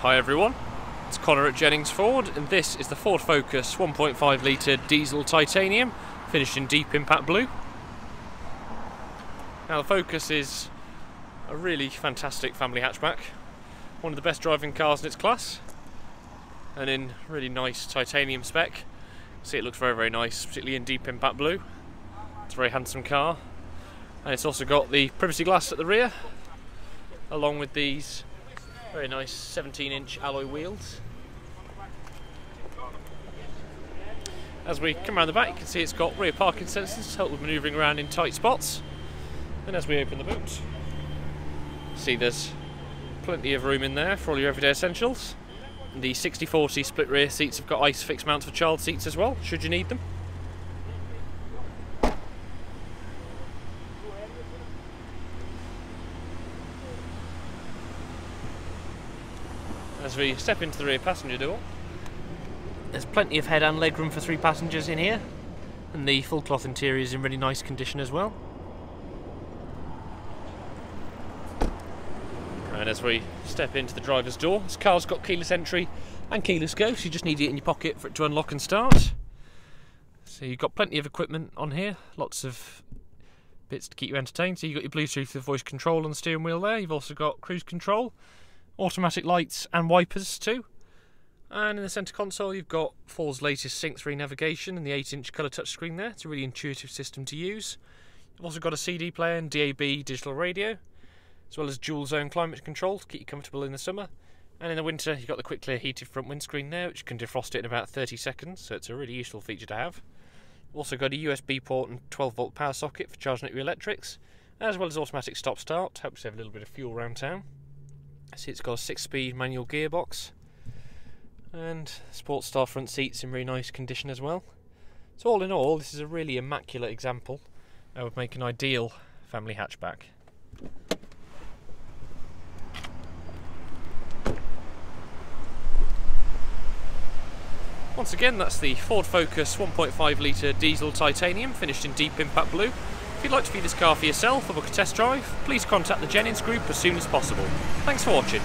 Hi everyone, it's Connor at Jennings Ford and this is the Ford Focus 1.5 litre diesel titanium finished in deep impact blue. Now the Focus is a really fantastic family hatchback, one of the best driving cars in its class and in really nice titanium spec. See it looks very very nice, particularly in deep impact blue. It's a very handsome car and it's also got the privacy glass at the rear along with these very nice 17 inch alloy wheels. As we come around the back you can see it's got rear parking sensors to help with manoeuvring around in tight spots. And as we open the boot, see there's plenty of room in there for all your everyday essentials. And the 60-40 split rear seats have got ice ISOFIX mounts for child seats as well, should you need them. As we step into the rear passenger door, there's plenty of head and leg room for three passengers in here, and the full cloth interior is in really nice condition as well. And as we step into the driver's door, this car's got keyless entry and keyless go, so you just need it in your pocket for it to unlock and start. So you've got plenty of equipment on here, lots of bits to keep you entertained. So you've got your Bluetooth with voice control on the steering wheel there, you've also got cruise control, automatic lights and wipers too. And in the centre console, you've got Ford's latest Sync 3 navigation and the 8 inch colour touchscreen there. It's a really intuitive system to use. You've also got a CD player and DAB digital radio, as well as dual zone climate control to keep you comfortable in the summer. And in the winter, you've got the quick clear heated front windscreen there, which can defrost it in about 30 seconds, so it's a really useful feature to have. You've Also got a USB port and 12 volt power socket for charging up your electrics, as well as automatic stop start, helps save a little bit of fuel around town. See, it's got a six-speed manual gearbox, and sports star front seats in really nice condition as well. So all in all, this is a really immaculate example that would make an ideal family hatchback. Once again, that's the Ford Focus 1.5 litre diesel titanium finished in deep impact blue. If you'd like to view this car for yourself or book a test drive, please contact the Jennings Group as soon as possible. Thanks for watching.